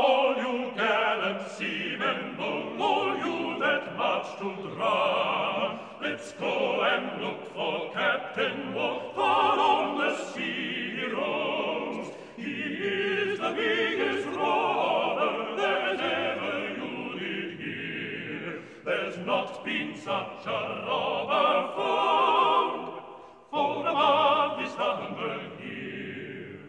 all you gallant seamen, all you that march to Dra. Let's go and look for Captain Ward, far on the sea he roams. He is the biggest robber that ever you did hear. There's not been such a robber found, for above this number here.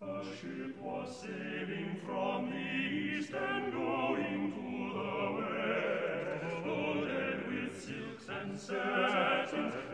A ship was sailing from the east and going to the west, with silks and satins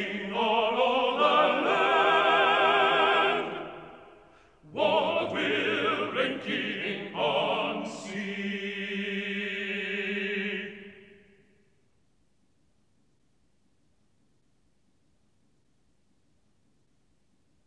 in